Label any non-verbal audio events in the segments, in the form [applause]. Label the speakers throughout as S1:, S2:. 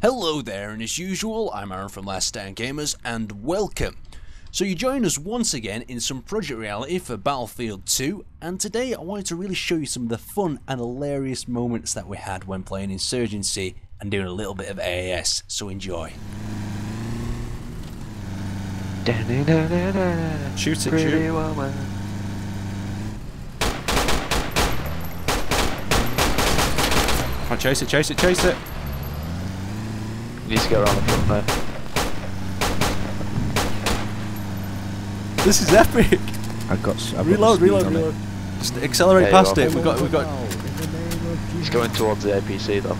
S1: Hello there, and as usual, I'm Aaron from Last Stand Gamers, and welcome. So you join us once again in some Project Reality for Battlefield 2, and today I wanted to really show you some of the fun and hilarious moments that we had when playing Insurgency and doing a little bit of AAS, so enjoy.
S2: Shoot it,
S3: Pretty
S2: shoot.
S3: woman.
S2: Come on, chase it, chase it, chase it.
S3: You need to get around the front there.
S2: This is epic.
S4: I've got. s- I've got
S2: Reload, reload,
S4: it.
S2: reload. Just accelerate
S3: Yeah,
S2: past it. We got, we got.
S3: He's going towards the APC though.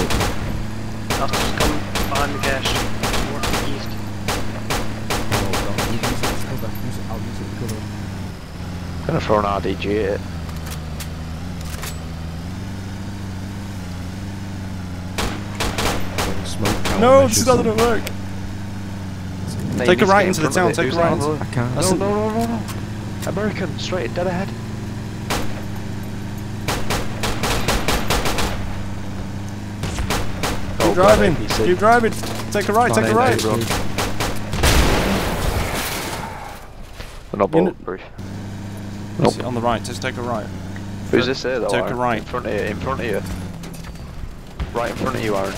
S5: That's just come behind the gas. East.
S4: Oh god, use it as cover. Use it. I'll use it as cover.
S3: Gonna throw an RDG at it.
S4: Getting smoked out
S2: No, this
S4: should
S2: doesn't
S4: some-
S2: work.
S3: No,
S2: Take
S3: you
S2: a right into the town,
S3: of it.
S2: take a right
S3: on the
S2: into-
S4: I can't.
S3: No, no, no, no, no. American, straight dead ahead.
S2: Oh, Keep
S3: Oh,
S2: driving.
S3: God,
S2: Keep driving. Take a right,
S3: Fine,
S2: take a right.
S3: mate. They're not bulletproof. Nope.
S2: On the right, just take a right.
S3: Who's this here though?
S2: Take a right.
S3: In front of you, in front of you. Right in front of you, Aaron.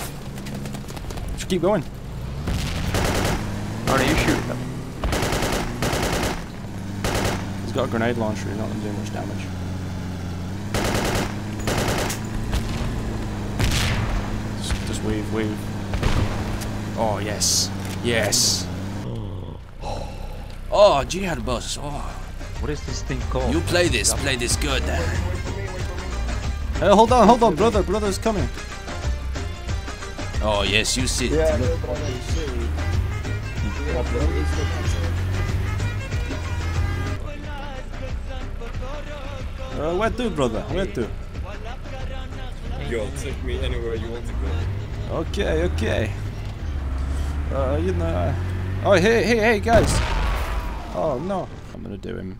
S2: Just keep going.
S3: Aaron, are you shooting them?
S2: He's got a grenade launcher, he's not going to do much damage. Just, just weave, weave. Oh, yes. Yes. Oh, Jihad boss. Oh.
S4: What is this thing called?
S1: You play this, play this good.
S2: Hey, hold on, hold on, brother, brother's coming.
S1: Oh yes, you sit.
S2: Uh, where to, brother? Where to?
S6: Yo, take me anywhere you want to go.
S2: Okay, okay. Uh, you know. uh, Oh, hey, hey, hey, guys. Oh no, I'm gonna do him.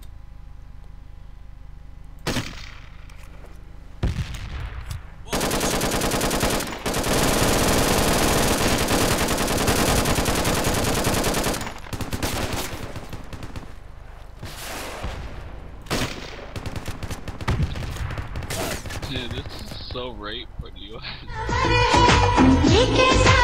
S7: This is so rape for the [laughs]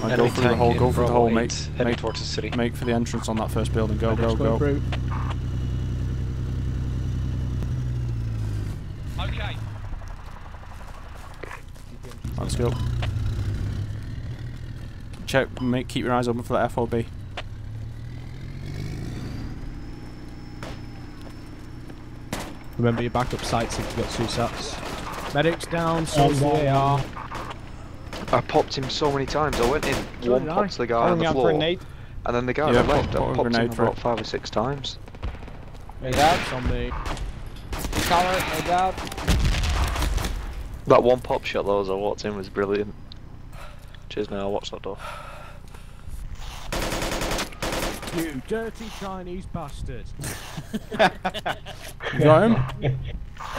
S2: Right, go through the hole, go through the hole, make,
S5: Heading
S2: make,
S5: towards the city.
S2: make for the entrance on that first building. Go, go, go.
S4: through.
S7: Okay.
S2: Let's go. Check, make, keep your eyes open for that FOB.
S4: Remember your backup sites if you've got two sets. Medics down, so they are.
S3: I popped him so many times. I went in,
S4: So
S3: one
S4: did I.
S3: popped the guy on the floor,
S4: grenade.
S3: and then the guy
S2: Yeah,
S3: on the left.
S2: pop a
S3: I popped him about five or six times.
S4: That's on me. Color, head out.
S3: That one pop shot though as I walked in was brilliant. Cheers now, I'll watch that door.
S4: You dirty Chinese bastard. [laughs]
S2: You got him? [laughs]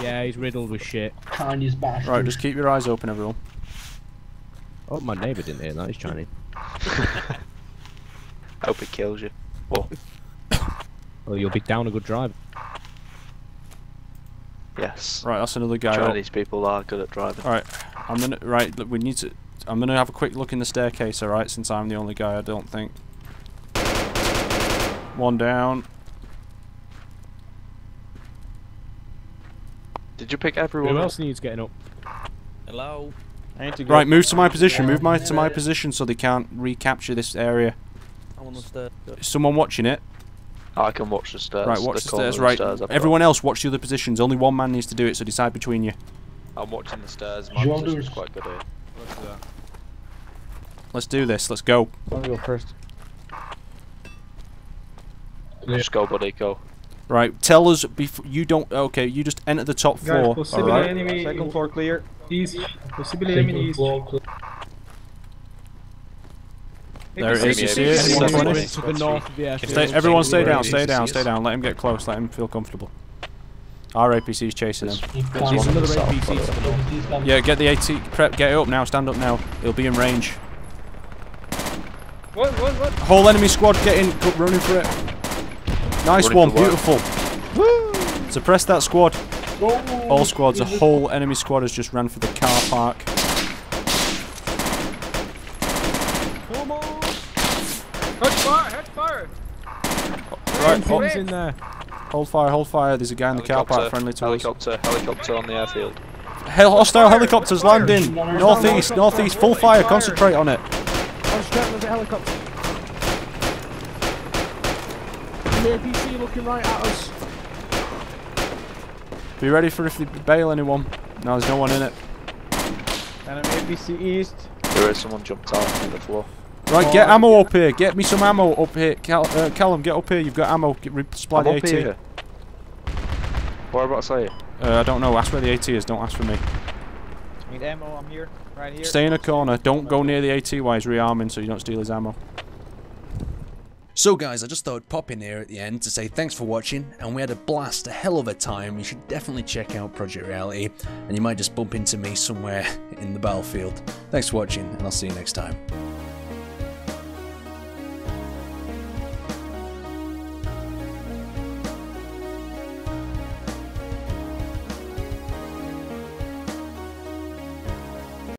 S4: Yeah, he's riddled with shit.
S8: Chinese bastard.
S2: Right, just keep your eyes open, everyone.
S4: Oh, my neighbour didn't hear that. He's Chinese. [laughs]
S3: Hope it kills you. [coughs] Well,
S4: Oh, you'll be down a good drive.
S3: yes.
S2: Right, that's another guy. up.
S3: Chinese people are good at driving.
S2: Alright, I'm gonna. Right, look, we need to. I'm gonna have a quick look in the staircase, alright, since I'm the only guy, I don't think. One down.
S3: Did you pick
S4: Who
S3: everyone up?
S4: else needs getting up?
S5: Hello.
S2: Right, move to my position. Move my to my position so they can't recapture this area.
S5: I want to stay.
S2: Is someone watching it?
S3: I can watch the stairs.
S2: right, watch the,
S3: corner
S2: stairs.
S3: of the
S2: Right,
S3: stairs
S2: everyone else watch the other positions. Only one man needs to do it, so decide between you.
S3: I'm watching the stairs. My
S8: Shoulders.
S3: position's quite good here.
S2: Let's do this. Let's go.
S4: I'll go first.
S3: Just go, buddy, go.
S2: Right, tell us before you don't. Okay, you just enter the top floor. All right.
S8: enemy. Second floor clear.
S5: East. Possibly enemy east.
S2: There it is. You see it?
S3: Anyone
S2: Step on
S3: see
S2: it.
S3: it?
S4: to the north of the airfield.
S2: Stay, everyone, stay down. Stay down. Stay down. Let him get close. Let him feel comfortable. Our APC's chasing him.
S3: There's
S4: There's
S3: one on
S4: another APC
S3: buddy.
S4: to the north.
S2: Yeah, get the AT. Prep. Get it up now. Stand up now. He'll be in range.
S5: What, what, what?
S2: Whole enemy squad getting go, running for it. Nice
S3: Running
S2: one.
S3: for what?
S2: Beautiful. Suppress that squad. All squads. A whole enemy squad has just ran for the car park.
S4: Come on!
S5: Head fire, head fire!
S2: Right. Hold,
S4: in there.
S2: hold fire. Hold fire. There's a guy in the car park friendly to us.
S3: helicopter, helicopter on the airfield.
S2: Hell, hostile helicopters landing. Northeast. Northeast. Full fire. Concentrate on it.
S4: Concentrate on the helicopter. The APC looking right at us.
S2: Be ready for if they bail anyone. No, there's no one in it.
S8: Enemy APC east.
S3: There is someone jumped out on the floor.
S2: Right, get ammo up here. Get me some ammo up here. Cal uh, Callum, get up here. You've got ammo. Get, supply
S3: I'm
S2: the
S3: up
S2: AT.
S3: here. Whereabouts are you?
S2: Uh, I don't know. Ask where the AT is. Don't ask for me.
S8: Need ammo. I'm here. Right here.
S2: Stay in a corner. Don't go near the AT while he's rearming so you don't steal his ammo.
S1: So guys, I just thought I'd pop in here at the end to say thanks for watching, and we had a blast, a hell of a time. You should definitely check out Project Reality, and you might just bump into me somewhere in the battlefield. Thanks for watching, and I'll see you next time.